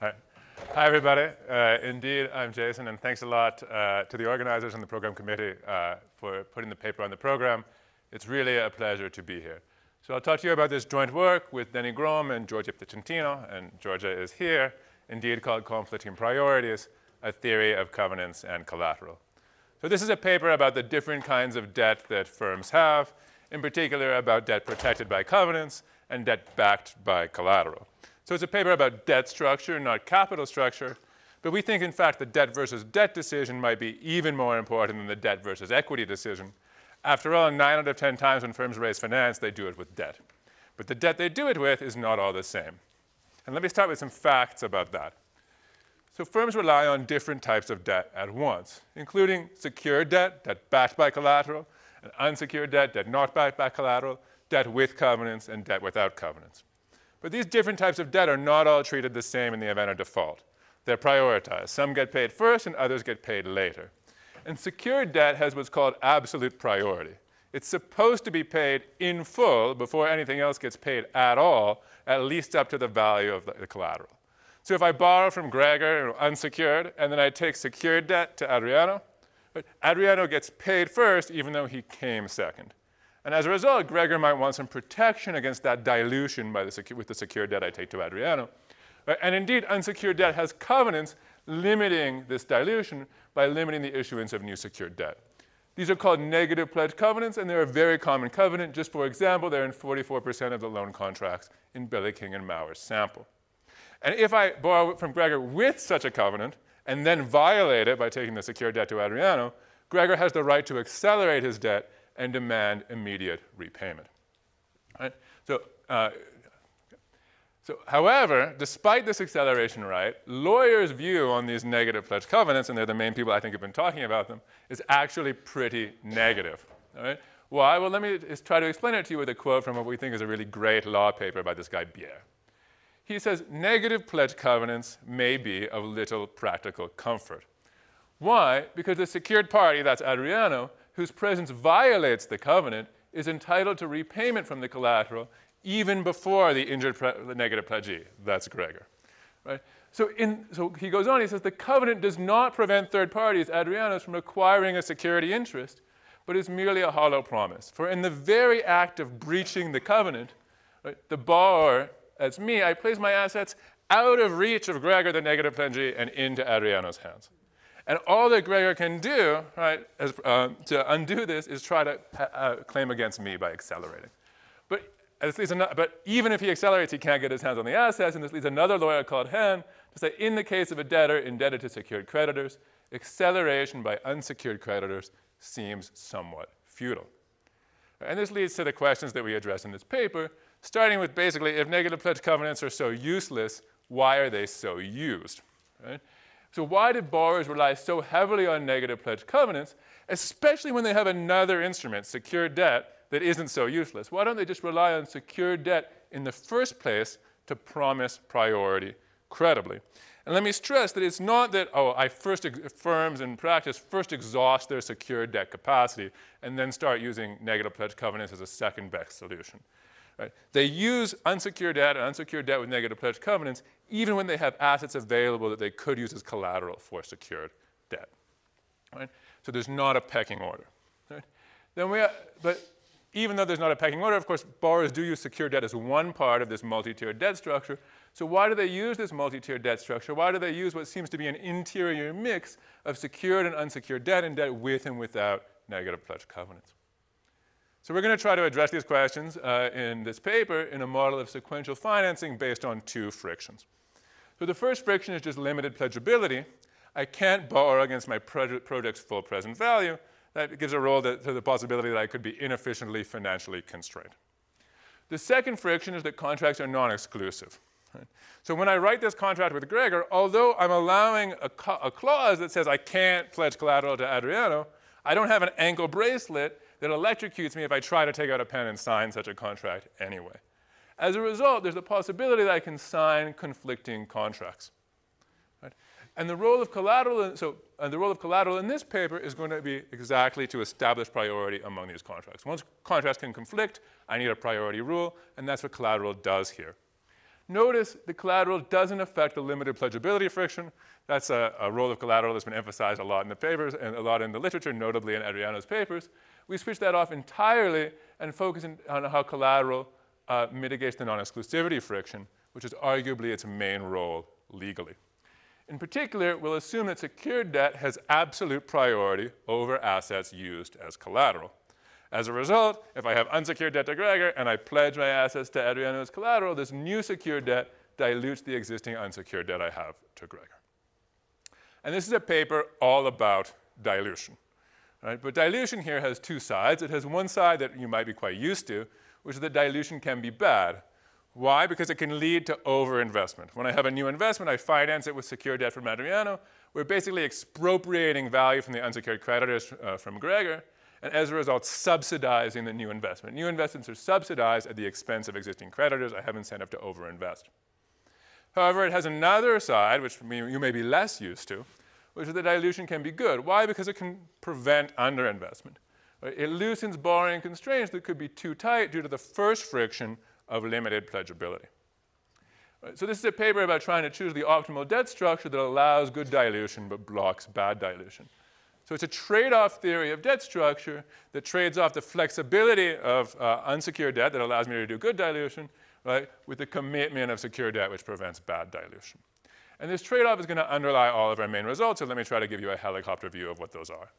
Hi. Hi, everybody. Uh, indeed, I'm Jason, and thanks a lot uh, to the organizers and the program committee uh, for putting the paper on the program. It's really a pleasure to be here. So I'll talk to you about this joint work with Denis Gromb and Giorgia Piacentino, and Giorgia is here, indeed called Conflicting Priorities, a theory of covenants and collateral. So this is a paper about the different kinds of debt that firms have, in particular about debt protected by covenants and debt backed by collateral. So it's a paper about debt structure, not capital structure, but we think, in fact, the debt versus debt decision might be even more important than the debt versus equity decision, after all, nine out of 10 times when firms raise finance, they do it with debt. But the debt they do it with is not all the same. And let me start with some facts about that. So firms rely on different types of debt at once, including secured debt, debt backed by collateral, and unsecured debt, debt not backed by collateral, debt with covenants, and debt without covenants. But these different types of debt are not all treated the same in the event of default. They're prioritized. Some get paid first and others get paid later. And secured debt has what's called absolute priority. It's supposed to be paid in full before anything else gets paid at all, at least up to the value of the, collateral. So if I borrow from Gregor unsecured, and then I take secured debt to Adriano, Adriano gets paid first, even though he came second. And as a result, Gregor might want some protection against that dilution the with the secured debt I take to Adriano. Uh, and indeed, unsecured debt has covenants limiting this dilution by limiting the issuance of new secured debt. These are called negative pledge covenants, and they're a very common covenant. Just for example, they're in 44% of the loan contracts in Billett King and Mauer's sample. And if I borrow from Gregor with such a covenant and then violate it by taking the secured debt to Adriano, Gregor has the right to accelerate his debt and demand immediate repayment. Right? So uh, so, however, despite this acceleration right, lawyers' view on these negative pledge covenants, and they're the main people I think have been talking about them, is actually pretty negative. Right? Why? Well, let me try to explain it to you with a quote from what we think is a really great law paper by this guy Bjerre. He says, negative pledge covenants may be of little practical comfort. Why? Because the secured party, that's Adriano, whose presence violates the covenant, is entitled to repayment from the collateral even before the injured the negative pledgee. That's Gregor. Right? So, in, so he goes on, he says, the covenant does not prevent third parties, Adrianos, from acquiring a security interest, but is merely a hollow promise. For in the very act of breaching the covenant, right, the borrower, as me, I place my assets out of reach of Gregor, the negative pledgee, and into Adriano's hands. And all that Gregor can do, right, as, uh, to undo this is try to uh, claim against me by accelerating. But another, but even if he accelerates, he can't get his hands on the assets, and this leads another lawyer called Hen to say, in the case of a debtor indebted to secured creditors, acceleration by unsecured creditors seems somewhat futile. And this leads to the questions that we address in this paper, starting with basically, if negative pledge covenants are so useless, why are they so used? Right? So why did borrowers rely so heavily on negative pledge covenants, especially when they have another instrument, secured debt, that isn't so useless? Why don't they just rely on secured debt in the first place to promise priority credibly? And let me stress that it's not that, oh, I first, firms in practice first exhaust their secured debt capacity and then start using negative pledge covenants as a second best solution. Right? They use unsecured debt and unsecured debt with negative pledge covenants even when they have assets available that they could use as collateral for secured debt. Right? So there's not a pecking order. Right? Then we, but even though there's not a pecking order, of course, borrowers do use secured debt as one part of this multi-tiered debt structure. So why do they use this multi-tiered debt structure? Why do they use what seems to be an interior mix of secured and unsecured debt and debt with and without negative pledge covenants? So we're going to try to address these questions uh, in this paper in a model of sequential financing based on two frictions. So the first friction is just limited pledgeability. I can't borrow against my project's full present value, that gives a role to, to the possibility that I could be inefficiently financially constrained. The second friction is that contracts are non-exclusive. So when I write this contract with Gregor, although I'm allowing a, a, clause that says I can't pledge collateral to Adriano, I don't have an ankle bracelet that electrocutes me if I try to take out a pen and sign such a contract anyway. As a result, there's the possibility that I can sign conflicting contracts. Right? And the role of collateral, so and the role of collateral in this paper is going to be exactly to establish priority among these contracts. Once contracts can conflict, I need a priority rule, and that's what collateral does here. Notice the collateral doesn't affect the limited pledgeability friction. That's a, a, role of collateral that's been emphasized a lot in the papers and a lot in the literature, notably in Adriano's papers. We switch that off entirely and focus on how collateral uh, mitigates the non-exclusivity friction, which is arguably its main role legally. In particular, we'll assume that secured debt has absolute priority over assets used as collateral. As a result, if I have unsecured debt to Gregor and I pledge my assets to Adriano as collateral, this new secured debt dilutes the existing unsecured debt I have to Gregor. And this is a paper all about dilution. Right? But dilution here has two sides. It has one side that you might be quite used to, which is that dilution can be bad. Why? Because it can lead to overinvestment. When I have a new investment, I finance it with secured debt from Adriano. We're basically expropriating value from the unsecured creditors uh, from Gregor, and as a result, subsidizing the new investment. New investments are subsidized at the expense of existing creditors. I have incentive to overinvest. However, it has another side, which you may be less used to, which is that dilution can be good. Why? Because it can prevent underinvestment. It loosens borrowing constraints that could be too tight due to the first friction of limited pledgeability. So this is a paper about trying to choose the optimal debt structure that allows good dilution but blocks bad dilution. So it's a trade-off theory of debt structure that trades off the flexibility of uh, unsecured debt that allows me to do good dilution, right, with the commitment of secured debt which prevents bad dilution. And this trade-off is going to underlie all of our main results, so let me try to give you a helicopter view of what those are.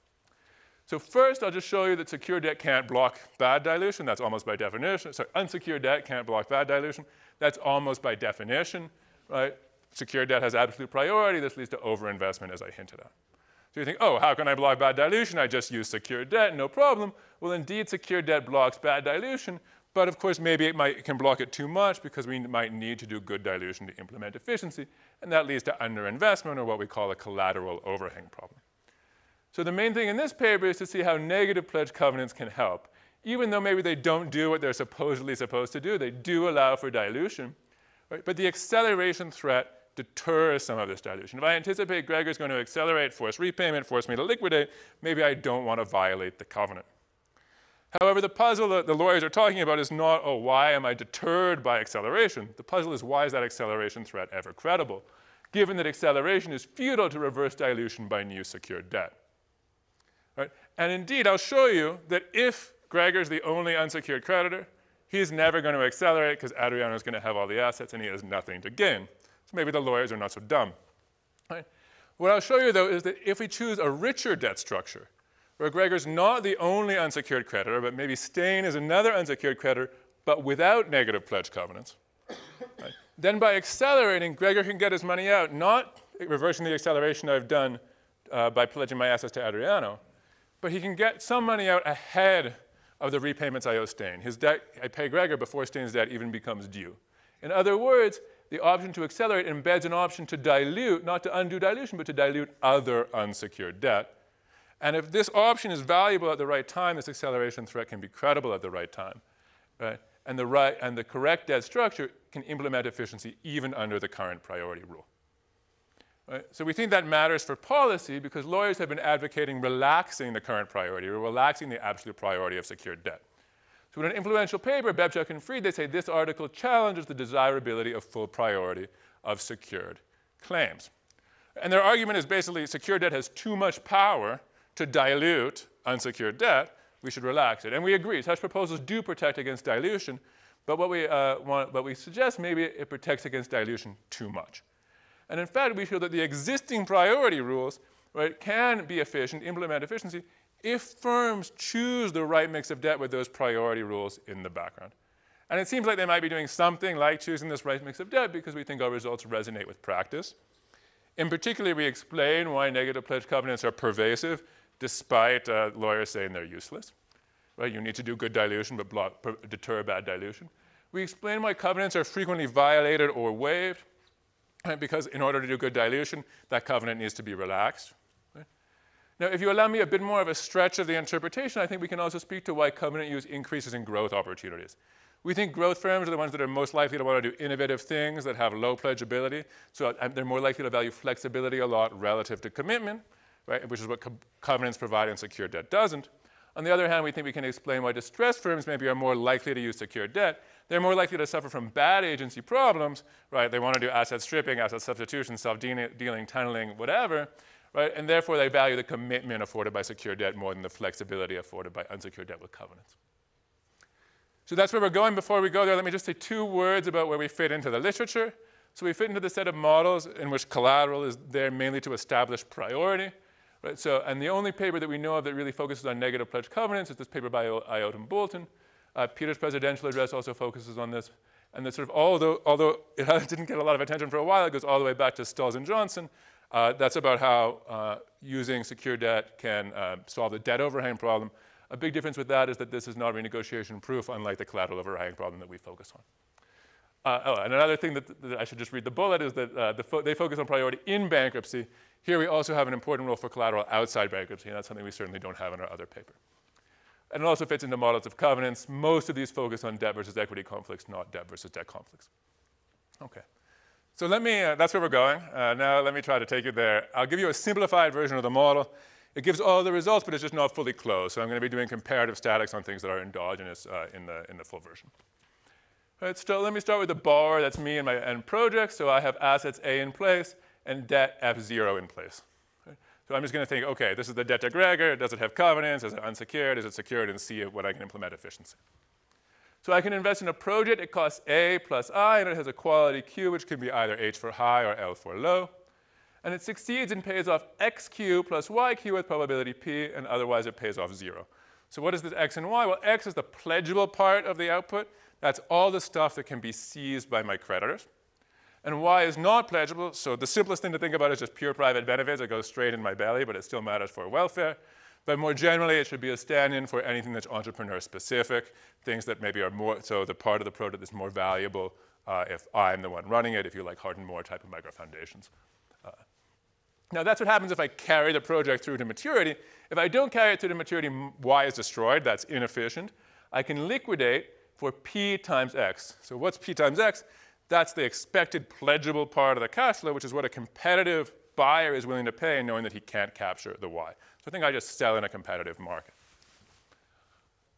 So first, I'll just show you that secure debt can't block bad dilution. That's almost by definition. So unsecured debt can't block bad dilution. That's almost by definition, right? Secure debt has absolute priority. This leads to overinvestment, as I hinted at. So you think, oh, how can I block bad dilution? I just use secured debt, no problem. Well, indeed, secured debt blocks bad dilution, but of course, maybe it, might, it can block it too much because we might need to do good dilution to implement efficiency, and that leads to underinvestment or what we call a collateral overhang problem. So the main thing in this paper is to see how negative pledge covenants can help. Even though maybe they don't do what they're supposedly supposed to do, they do allow for dilution. Right? But the acceleration threat deters some of this dilution. If I anticipate Gregor's going to accelerate, force repayment, force me to liquidate, maybe I don't want to violate the covenant. However, the puzzle that the lawyers are talking about is not, oh, why am I deterred by acceleration? The puzzle is, why is that acceleration threat ever credible, given that acceleration is futile to reverse dilution by new secured debt? And indeed, I'll show you that if Gregor's the only unsecured creditor, he's never going to accelerate because Adriano is going to have all the assets and he has nothing to gain. So maybe the lawyers are not so dumb. Right? What I'll show you, though, is that if we choose a richer debt structure, where Gregor's not the only unsecured creditor, but maybe Steyn is another unsecured creditor, but without negative pledge covenants, right? then by accelerating, Gregor can get his money out, not reversing the acceleration I've done uh, by pledging my assets to Adriano, but he can get some money out ahead of the repayments I owe Steyn. His debt, I pay Gregor before Steyn's debt even becomes due. In other words, the option to accelerate embeds an option to dilute, not to undo dilution, but to dilute other unsecured debt. And if this option is valuable at the right time, this acceleration threat can be credible at the right time. Right? And, the right, and the correct debt structure can implement efficiency even under the current priority rule. Right? So we think that matters for policy because lawyers have been advocating relaxing the current priority or relaxing the absolute priority of secured debt. So in an influential paper, Bebchuk and Fried, they say this article challenges the desirability of full priority of secured claims. And their argument is basically secured debt has too much power to dilute unsecured debt. We should relax it. And we agree, such proposals do protect against dilution, but what we, uh, want, what we suggest maybe it protects against dilution too much. And in fact, we show that the existing priority rules right, can be efficient, implement efficiency, if firms choose the right mix of debt with those priority rules in the background. And it seems like they might be doing something like choosing this right mix of debt because we think our results resonate with practice. In particular, we explain why negative pledge covenants are pervasive despite uh, lawyers saying they're useless. Right? You need to do good dilution but block, deter bad dilution. We explain why covenants are frequently violated or waived because in order to do good dilution, that covenant needs to be relaxed. Right? Now, if you allow me a bit more of a stretch of the interpretation, I think we can also speak to why covenant use increases in growth opportunities. We think growth firms are the ones that are most likely to want to do innovative things that have low pledgeability, so they're more likely to value flexibility a lot relative to commitment, right, which is what co covenants provide and secured debt doesn't. On the other hand, we think we can explain why distressed firms maybe are more likely to use secured debt they're more likely to suffer from bad agency problems, right? They want to do asset stripping, asset substitution, self-dealing, tunneling, whatever, right? And therefore, they value the commitment afforded by secured debt more than the flexibility afforded by unsecured debt with covenants. So that's where we're going. Before we go there, let me just say two words about where we fit into the literature. So we fit into the set of models in which collateral is there mainly to establish priority. Right? So, and the only paper that we know of that really focuses on negative pledge covenants is this paper by Ayotte and Bolton. Uh, Peter's presidential address also focuses on this. And sort of, although, although it didn't get a lot of attention for a while, it goes all the way back to Stulz and Johnson. Uh, that's about how uh, using secure debt can uh, solve the debt overhang problem. A big difference with that is that this is not renegotiation proof, unlike the collateral overhang problem that we focus on. Uh, oh, and another thing that, that, I should just read the bullet is that uh, the fo they focus on priority in bankruptcy. Here we also have an important role for collateral outside bankruptcy, and that's something we certainly don't have in our other paper. And it also fits into models of covenants. Most of these focus on debt versus equity conflicts, not debt versus debt conflicts. Okay. So let me, uh, that's where we're going. Uh, now let me try to take you there. I'll give you a simplified version of the model. It gives all the results, but it's just not fully closed. So I'm going to be doing comparative statics on things that are endogenous uh, in, the, in the full version. Right, so let me start with the borrower. That's me and my end project. So I have assets A in place and debt F0 in place. So I'm just going to think, OK, this is the debt Gregor. Does it have covenants? Is it unsecured? Is it secured? And see what I can implement efficiency. So I can invest in a project. It costs A plus I, and it has a quality Q, which can be either H for high or L for low. And it succeeds and pays off XQ plus YQ with probability P, and otherwise it pays off 0. So what is this X and Y? Well, X is the pledgeable part of the output. That's all the stuff that can be seized by my creditors and Y is not pledgeable. So the simplest thing to think about is just pure private benefits. It goes straight in my belly, but it still matters for welfare. But more generally, it should be a stand-in for anything that's entrepreneur-specific, things that maybe are more, so the part of the product is more valuable uh, if I'm the one running it, if you like Hart and Moore type of micro foundations. Uh, now that's what happens if I carry the project through to maturity. If I don't carry it through to maturity, Y is destroyed, that's inefficient. I can liquidate for P times X. So what's P times X? That's the expected pledgeable part of the cash flow, which is what a competitive buyer is willing to pay knowing that he can't capture the Y. So I think I just sell in a competitive market.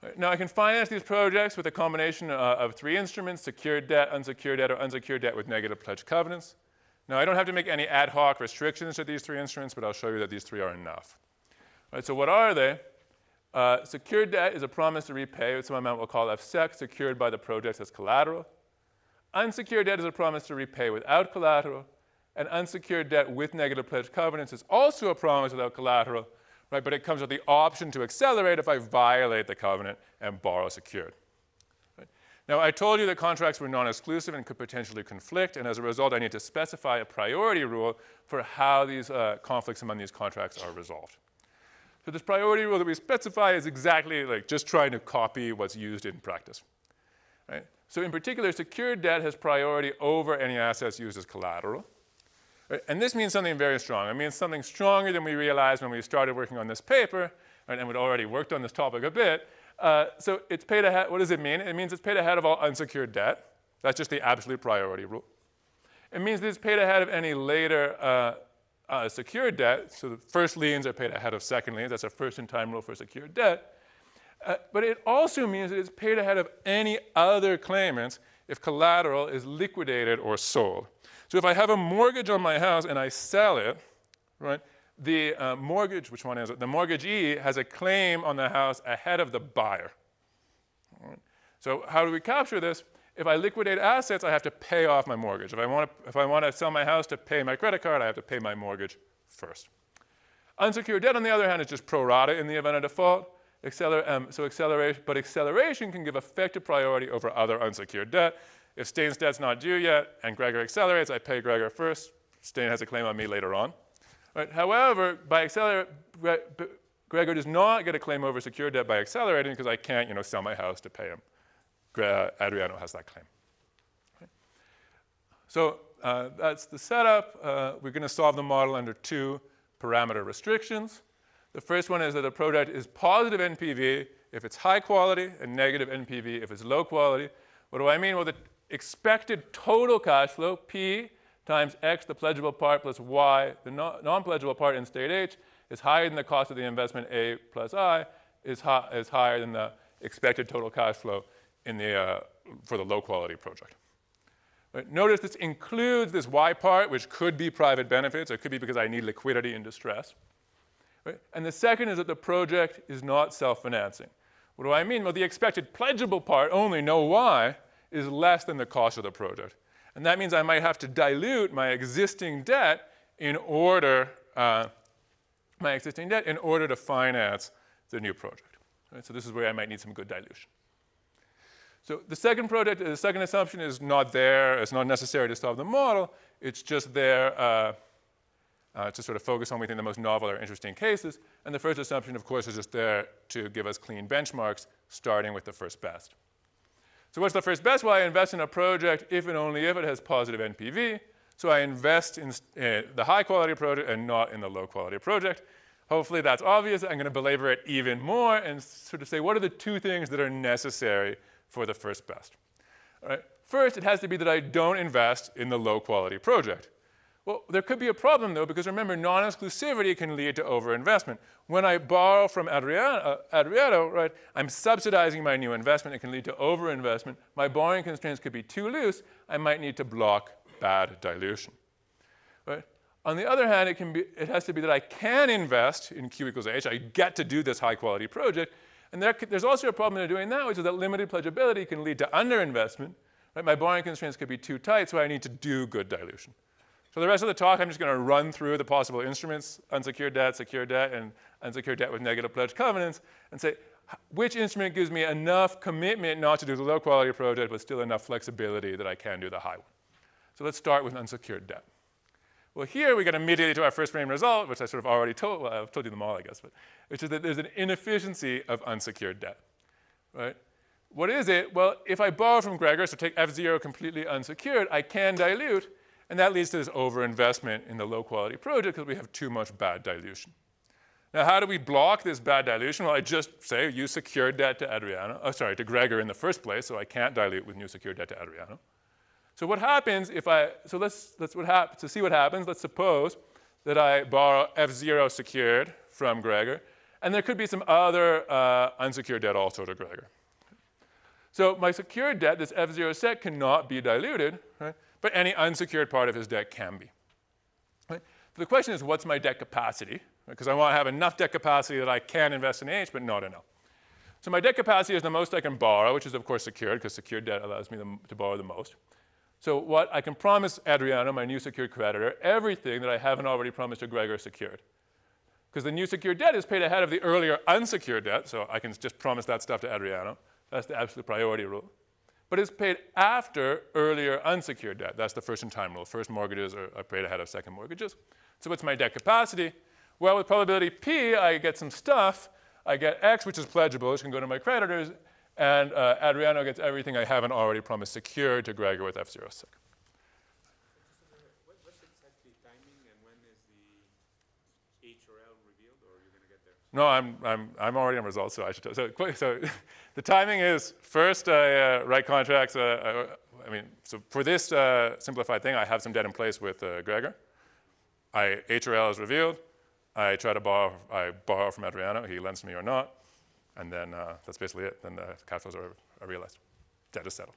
Right, now I can finance these projects with a combination uh, of three instruments, secured debt, unsecured debt, or unsecured debt with negative pledge covenants. Now I don't have to make any ad hoc restrictions to these three instruments, but I'll show you that these three are enough. So what are they? Uh, secured debt is a promise to repay with some amount we'll call FSEC, secured by the projects as collateral. Unsecured debt is a promise to repay without collateral, and unsecured debt with negative pledge covenants is also a promise without collateral, right? But it comes with the option to accelerate if I violate the covenant and borrow secured. Right? Now, I told you that contracts were non-exclusive and could potentially conflict, and as a result, I need to specify a priority rule for how these uh, conflicts among these contracts are resolved. So this priority rule that we specify is exactly like just trying to copy what's used in practice. Right? So in particular, secured debt has priority over any assets used as collateral. And this means something very strong. It means something stronger than we realized when we started working on this paper, and we'd already worked on this topic a bit. Uh, so it's paid ahead, what does it mean? It means it's paid ahead of all unsecured debt. That's just the absolute priority rule. It means that it's paid ahead of any later uh, uh, secured debt. So the first liens are paid ahead of second liens. That's a first in time rule for secured debt. Uh, but it also means that it's paid ahead of any other claimants if collateral is liquidated or sold. So if I have a mortgage on my house and I sell it, right, the uh, mortgage, which one is it? The mortgagee has a claim on the house ahead of the buyer. Right. So how do we capture this? If I liquidate assets, I have to pay off my mortgage. If I, want to, if I want to sell my house to pay my credit card, I have to pay my mortgage first. Unsecured debt, on the other hand, is just pro rata in the event of default. Acceler um, so acceleration, but acceleration can give effective priority over other unsecured debt. If Stain's debt's not due yet and Gregor accelerates, I pay Gregor first. Stain has a claim on me later on. Right? However, by accelerate, Gregor does not get a claim over secured debt by accelerating because I can't you know, sell my house to pay him. Adriano has that claim. So uh, that's the setup. Uh, we're going to solve the model under two parameter restrictions. The first one is that a product is positive NPV if it's high quality and negative NPV if it's low quality. What do I mean? Well, the expected total cash flow, P times X, the pledgeable part, plus Y, the non-pledgeable part in state H, is higher than the cost of the investment A plus I, is, is higher than the expected total cash flow in the uh, for the low quality project. Notice this includes this Y part, which could be private benefits, or it could be because I need liquidity in distress. Right? And the second is that the project is not self-financing. What do I mean? Well, the expected pledgeable part, only no Y, is less than the cost of the project. And that means I might have to dilute my existing debt in order, uh, my existing debt in order to finance the new project. Right? So this is where I might need some good dilution. So the second project, the second assumption is not there. It's not necessary to solve the model. It's just there uh, uh, to sort of focus on, we think, the most novel or interesting cases. And the first assumption, of course, is just there to give us clean benchmarks, starting with the first best. So what's the first best? Well, I invest in a project if and only if it has positive NPV. So I invest in uh, the high quality project and not in the low quality project. Hopefully that's obvious. I'm going to belabor it even more and sort of say what are the two things that are necessary for the first best. All right. First, it has to be that I don't invest in the low quality project. Well, there could be a problem though, because remember, non-exclusivity can lead to overinvestment. When I borrow from Adriano, uh, Adriano, right, I'm subsidizing my new investment. It can lead to overinvestment. My borrowing constraints could be too loose. I might need to block bad dilution. Right? On the other hand, it, can be, it has to be that I can invest in Q equals H. I get to do this high quality project. And there, there's also a problem in doing that, which is that limited pledgeability can lead to underinvestment. Right? My borrowing constraints could be too tight, so I need to do good dilution. For the rest of the talk, I'm just going to run through the possible instruments, unsecured debt, secured debt, and unsecured debt with negative pledge covenants, and say, which instrument gives me enough commitment not to do the low quality project, but still enough flexibility that I can do the high one. So let's start with unsecured debt. Well, here we get immediately to our first frame result, which I sort of already told, well, I've told you them all, I guess, but which is that there's an inefficiency of unsecured debt, right? What is it? Well, if I borrow from Gregor, so take F0 completely unsecured, I can dilute, and that leads to this overinvestment in the low quality project because we have too much bad dilution. Now, how do we block this bad dilution? Well, I just say use secured debt to Adriano, oh, sorry, to Gregor in the first place, so I can't dilute with new secured debt to Adriano. So what happens if I, so let's, let's what hap- to see what happens, let's suppose that I borrow F0 secured from Gregor, and there could be some other uh, unsecured debt also to Gregor. So my secured debt, this F0 set, cannot be diluted, right? But any unsecured part of his debt can be. Right? the question is, what's my debt capacity? Because right? I want to have enough debt capacity that I can invest in H, but not enough. So my debt capacity is the most I can borrow, which is of course secured, because secured debt allows me to borrow the most. So what I can promise Adriano, my new secured creditor, everything that I haven't already promised to Gregor secured. Because the new secured debt is paid ahead of the earlier unsecured debt, so I can just promise that stuff to Adriano. That's the absolute priority rule but it's paid after earlier unsecured debt. That's the first in time rule. First mortgages are, are paid ahead of second mortgages. So what's my debt capacity? Well, with probability P, I get some stuff. I get X, which is pledgeable, which can go to my creditors, and uh, Adriano gets everything I haven't already promised secured to Gregor with F0 No, I'm, I'm, I'm already on results, so I should. So, so the timing is first I uh, write contracts. Uh, uh, I mean, so for this uh, simplified thing, I have some debt in place with uh, Gregor. I, HRL is revealed. I try to borrow, I borrow from Adriano. He lends me or not. And then uh, that's basically it. Then the cash flows are, are realized. Debt is settled.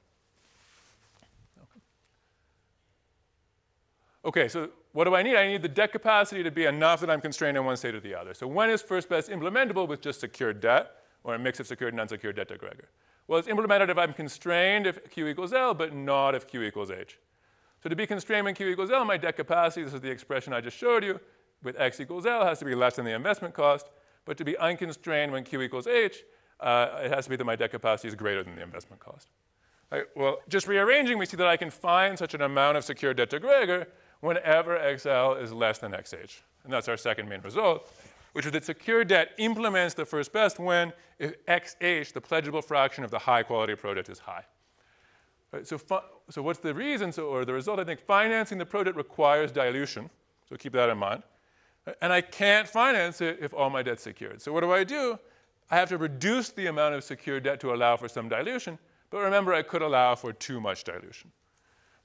Okay, so what do I need? I need the debt capacity to be enough that I'm constrained in one state or the other. So when is first best implementable with just secured debt or a mix of secured and unsecured debt to Gregor? Well, it's implemented if I'm constrained if Q equals L, but not if Q equals H. So to be constrained when Q equals L, my debt capacity, this is the expression I just showed you, with X equals L has to be less than the investment cost. But to be unconstrained when Q equals H, uh, it has to be that my debt capacity is greater than the investment cost. Right, well, just rearranging, we see that I can find such an amount of secured debt to Gregor whenever XL is less than XH. And that's our second main result, which is that secure debt implements the first best when if XH, the pledgeable fraction of the high quality project, is high. Right, so, so what's the reason, so, or the result? I think financing the project requires dilution, so keep that in mind. And I can't finance it if all my debt's secured. So what do I do? I have to reduce the amount of secured debt to allow for some dilution, but remember I could allow for too much dilution.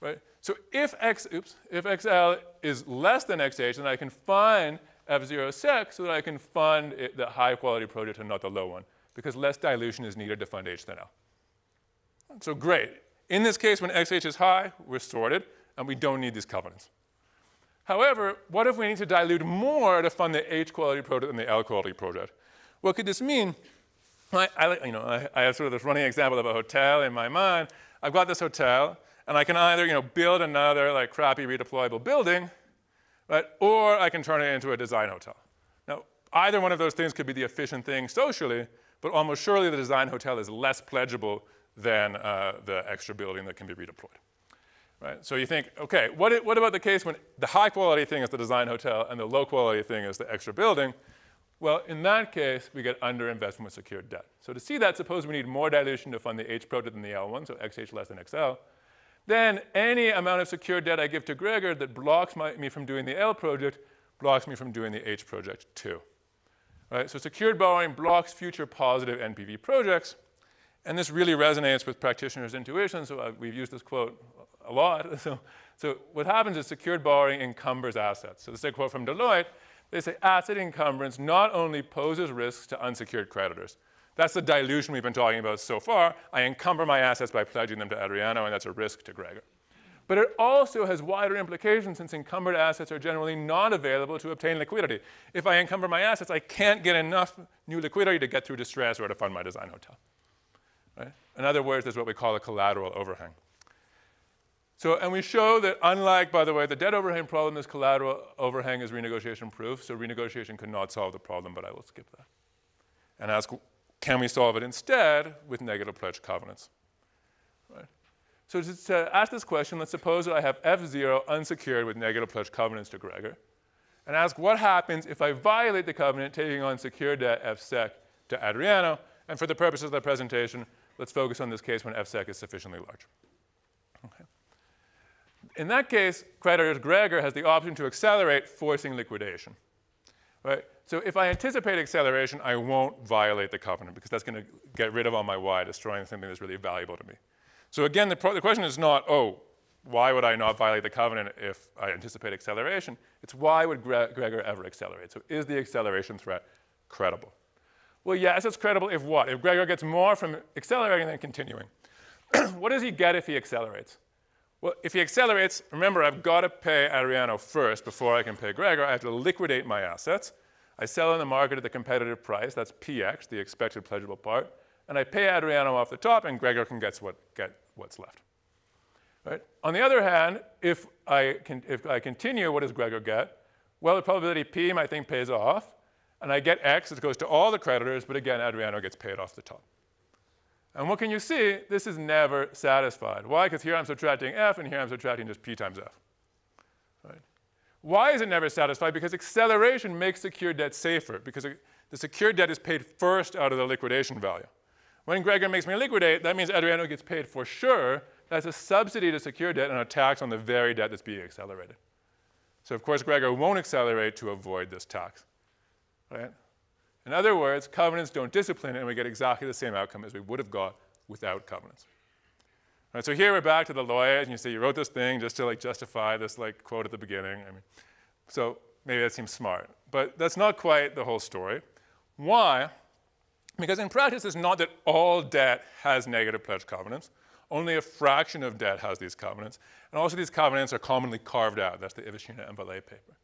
Right? So if x, oops, if xl is less than xh, then I can find f0 sec so that I can fund it, the high quality project and not the low one, because less dilution is needed to fund h than l. So great. In this case, when XH is high, we're sorted, and we don't need these covenants. However, what if we need to dilute more to fund the H quality project than the L quality project? What could this mean? I, I, you know, I, I, have sort of this running example of a hotel in my mind. I've got this hotel, and I can either you know, build another like crappy redeployable building, right, or I can turn it into a design hotel. Now, either one of those things could be the efficient thing socially, but almost surely the design hotel is less pledgeable than uh, the extra building that can be redeployed. Right? So you think, okay, what, what about the case when the high quality thing is the design hotel and the low quality thing is the extra building? Well, in that case, we get underinvestment with secured debt. So to see that, suppose we need more dilution to fund the H project than the L one, so XH less than XL. Then any amount of secured debt I give to Gregor that blocks my, me from doing the L project blocks me from doing the H project too. Right? So secured borrowing blocks future positive NPV projects. And this really resonates with practitioners' intuition, so uh, we've used this quote a lot. So, so what happens is secured borrowing encumbers assets. So this is a quote from Deloitte. They say asset encumbrance not only poses risks to unsecured creditors. That's the dilution we've been talking about so far. I encumber my assets by pledging them to Adriano, and that's a risk to Gregor. But it also has wider implications since encumbered assets are generally not available to obtain liquidity. If I encumber my assets, I can't get enough new liquidity to get through distress or to fund my design hotel. Right? In other words, there's what we call a collateral overhang. So, and we show that unlike, by the way, the debt overhang problem, this collateral overhang is renegotiation proof. So renegotiation could not solve the problem, but I will skip that. And ask, can we solve it instead with negative pledge covenants? Right? So to, ask this question, let's suppose that I have F0 unsecured with negative pledge covenants to Gregor, and ask what happens if I violate the covenant taking on secured debt F-sec to Adriano. And for the purposes of the presentation, let's focus on this case when F-sec is sufficiently large. Okay. In that case, creditor Gregor has the option to accelerate, forcing liquidation. Right? So if I anticipate acceleration, I won't violate the covenant because that's going to get rid of all my y, destroying something that's really valuable to me. So again, the, the question is not, oh, why would I not violate the covenant if I anticipate acceleration? It's why would Gre Gregor ever accelerate? So is the acceleration threat credible? Well, yes, it's credible if what? If Gregor gets more from accelerating than continuing. what does he get if he accelerates? Well, if he accelerates, remember, I've got to pay Adriano first before I can pay Gregor. I have to liquidate my assets. I sell in the market at the competitive price, that's PX, the expected pledgeable part, and I pay Adriano off the top, and Gregor can get, what, get what's left. Right? On the other hand, if I, can, if I continue, what does Gregor get? Well, the probability P, my thing pays off, and I get X, it goes to all the creditors, but again, Adriano gets paid off the top. And what can you see? This is never satisfied. Why? Because here I'm subtracting F, and here I'm subtracting just P times F. Right? Why is it never satisfied? Because acceleration makes secured debt safer, because the secured debt is paid first out of the liquidation value. When Gregor makes me liquidate, that means Adriano gets paid for sure. That's a subsidy to secured debt and a tax on the very debt that's being accelerated. So of course, Gregor won't accelerate to avoid this tax. Right? In other words, covenants don't discipline, and we get exactly the same outcome as we would have got without covenants. Right, so here we're back to the lawyers, and you say you wrote this thing just to like justify this like quote at the beginning. I mean, so maybe that seems smart, but that's not quite the whole story. Why? Because in practice, it's not that all debt has negative pledge covenants. Only a fraction of debt has these covenants. And also these covenants are commonly carved out. That's the Ivashina and paper.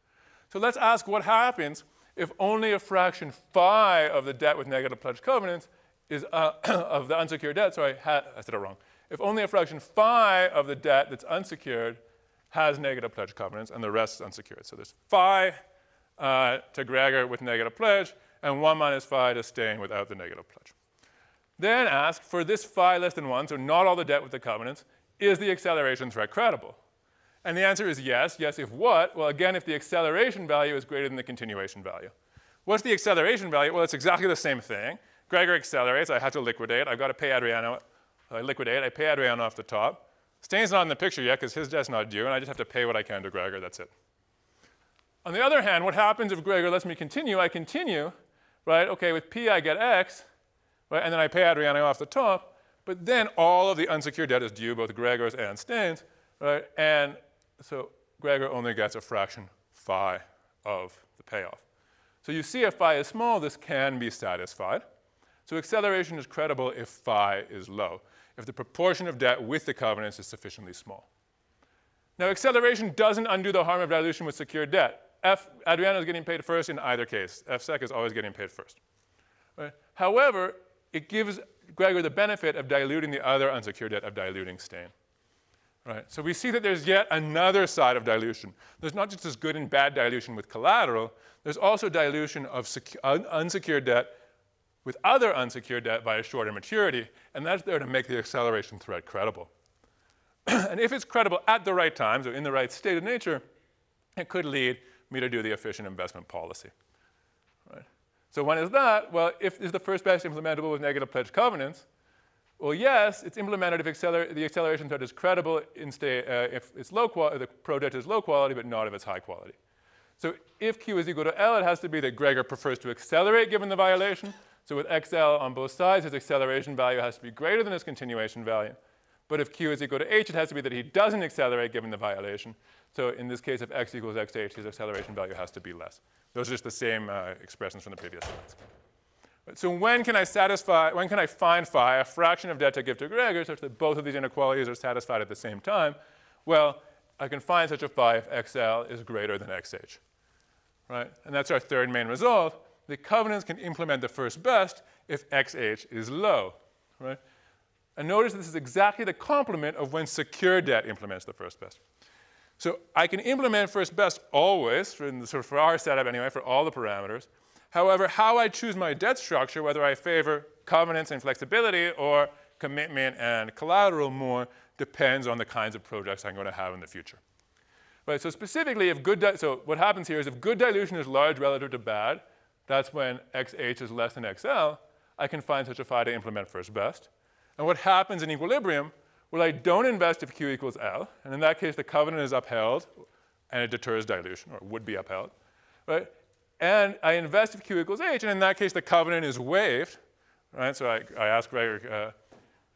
So let's ask what happens if only a fraction phi of the debt with negative pledge covenants is, uh, of the unsecured debt, sorry, I said it wrong if only a fraction phi of the debt that's unsecured has negative pledge covenants and the rest is unsecured. So there's phi uh, to Gregor with negative pledge and 1 minus phi to Steyn without the negative pledge. Then ask for this phi less than 1, so not all the debt with the covenants, is the acceleration threat credible? And the answer is yes. Yes, if what? Well, again, if the acceleration value is greater than the continuation value. What's the acceleration value? Well, it's exactly the same thing. Gregor accelerates. I have to liquidate. I've got to pay Adriano I liquidate, I pay Adriano off the top. Steyn's not in the picture yet because his debt's not due, and I just have to pay what I can to Gregor, that's it. On the other hand, what happens if Gregor lets me continue? I continue, right? Okay, with P I get X, right? And then I pay Adriano off the top, but then all of the unsecured debt is due, both Gregor's and Steyn's, right? And so Gregor only gets a fraction phi of the payoff. So you see if phi is small, this can be satisfied. So acceleration is credible if phi is low. if the proportion of debt with the covenants is sufficiently small. Now, acceleration doesn't undo the harm of dilution with secured debt. F, Adriano is getting paid first in either case. FSEC is always getting paid first. Right? However, it gives Gregor the benefit of diluting the other unsecured debt of diluting Stain. Right? So we see that there's yet another side of dilution. There's not just this good and bad dilution with collateral, there's also dilution of un unsecured debt with other unsecured debt by a shorter maturity, and that's there to make the acceleration threat credible. and if it's credible at the right time, so in the right state of nature, it could lead me to do the efficient investment policy. Right? So when is that? Well, if is the first best implementable with negative pledge covenants, well, yes, it's implemented if acceler the acceleration threat is credible uh, if it's low the project is low quality, but not if it's high quality. So if Q is equal to L, it has to be that Gregor prefers to accelerate given the violation. So with XL on both sides, his acceleration value has to be greater than his continuation value. But if Q is equal to H, it has to be that he doesn't accelerate given the violation. So in this case, if X equals XH, his acceleration value has to be less. Those are just the same uh, expressions from the previous slides. So when can I satisfy, when can I find phi, a fraction of debt to give to Gregor, such that both of these inequalities are satisfied at the same time? Well, I can find such a phi if XL is greater than XH, right? And that's our third main result. The covenants can implement the first best if XH is low, right? And notice this is exactly the complement of when secure debt implements the first best. So I can implement first best always, for, for our setup anyway, for all the parameters. However, how I choose my debt structure, whether I favor covenants and flexibility or commitment and collateral more, depends on the kinds of projects I'm going to have in the future. Right, so specifically, if good, so what happens here is if good dilution is large relative to bad, that's when XH is less than XL, I can find such a phi to implement first best. And what happens in equilibrium? Well, I don't invest if Q equals L, and in that case, the covenant is upheld, and it deters dilution, or would be upheld, right? And I invest if Q equals H, and in that case, the covenant is waived, right? So I, I ask Gregor,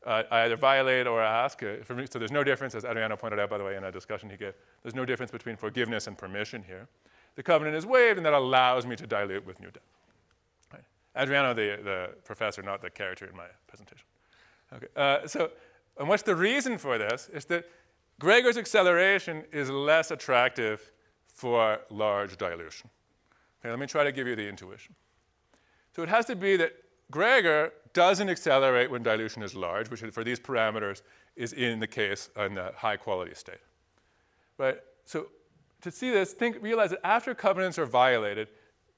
uh, uh, I either violate or ask. Uh, me, so there's no difference, as Adriano pointed out, by the way, in a discussion he gave. There's no difference between forgiveness and permission here. The covenant is waived, and that allows me to dilute with new debt. Right? Adriano, the, the professor, not the character in my presentation. Okay. Uh, so, and what's the reason for this? Is that Gregor's acceleration is less attractive for large dilution. Let me try to give you the intuition. So it has to be that Gregor doesn't accelerate when dilution is large, which for these parameters is in the case in the high quality state. Right? So to see this, think, realize that after covenants are violated,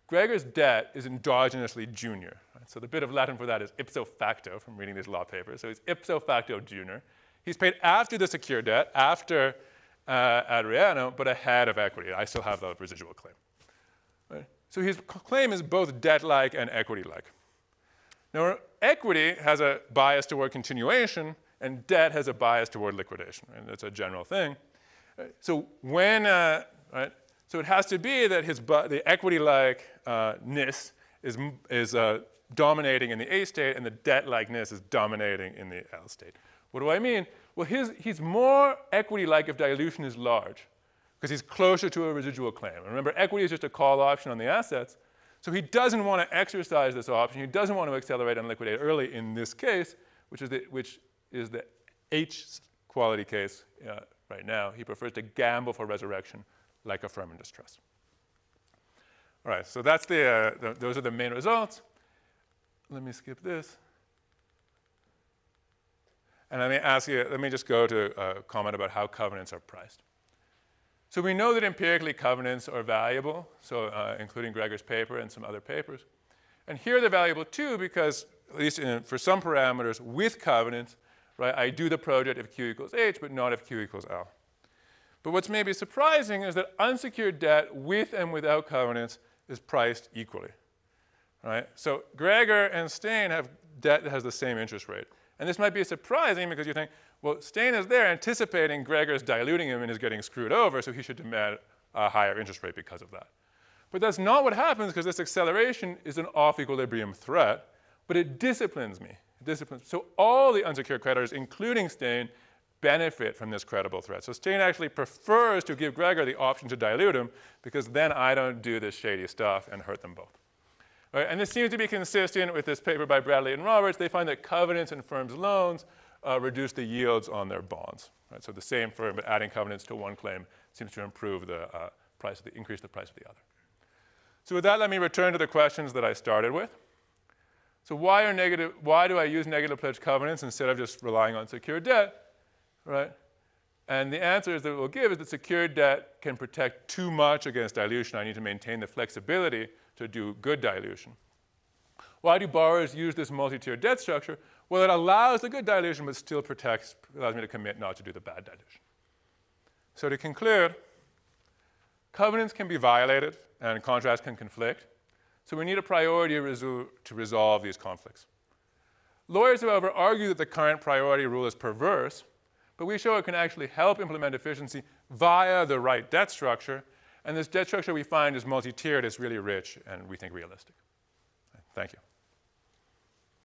Gregor's debt is endogenously junior. Right? So the bit of Latin for that is ipso facto from reading these law papers. So he's ipso facto junior. He's paid after the secure debt, after uh, Adriano, but ahead of equity. I still have the residual claim. So his claim is both debt-like and equity-like. Now, equity has a bias toward continuation, and debt has a bias toward liquidation. And that's a general thing. So when, uh, right, so it has to be that his the equity-like-ness is, is uh, dominating in the A state, and the debt-likeness is dominating in the L state. What do I mean? Well, his, he's more equity-like if dilution is large because he's closer to a residual claim. And remember, equity is just a call option on the assets. So he doesn't want to exercise this option. He doesn't want to accelerate and liquidate early in this case, which is the, which is the H quality case uh, right now. He prefers to gamble for resurrection like a firm in distress. All right, so that's the, uh, the, those are the main results. Let me skip this. And let me ask you, let me just go to a comment about how covenants are priced. So we know that empirically covenants are valuable, so uh, including Gregor's paper and some other papers. And here they're valuable too because, at least in, for some parameters with covenants, right, I do the project if Q equals H, but not if Q equals L. But what's maybe surprising is that unsecured debt with and without covenants is priced equally. Right? So Gregor and Stain have debt that has the same interest rate. And this might be surprising because you think, well, Stain is there anticipating Gregor's diluting him and is getting screwed over, so he should demand a higher interest rate because of that. But that's not what happens because this acceleration is an off equilibrium threat, but it disciplines me. It disciplines. So all the unsecured creditors, including Stain, benefit from this credible threat. So Stain actually prefers to give Gregor the option to dilute him because then I don't do this shady stuff and hurt them both. Right? And this seems to be consistent with this paper by Bradley and Roberts. They find that covenants and firms' loans uh, reduce the yields on their bonds. Right? So the same firm, but adding covenants to one claim seems to improve the uh, price of the, increase the price of the other. So with that, let me return to the questions that I started with. So why are negative, why do I use negative pledge covenants instead of just relying on secured debt, right? And the answers that we'll give is that secured debt can protect too much against dilution. I need to maintain the flexibility to do good dilution. Why do borrowers use this multi-tiered debt structure? Well, it allows the good dilution, but still protects, allows me to commit not to do the bad dilution. So to conclude, covenants can be violated and contracts can conflict. So we need a priority to resolve these conflicts. Lawyers, however, argue that the current priority rule is perverse, but we show it can actually help implement efficiency via the right debt structure. And this debt structure we find is multi-tiered, is really rich, and we think realistic. Thank you.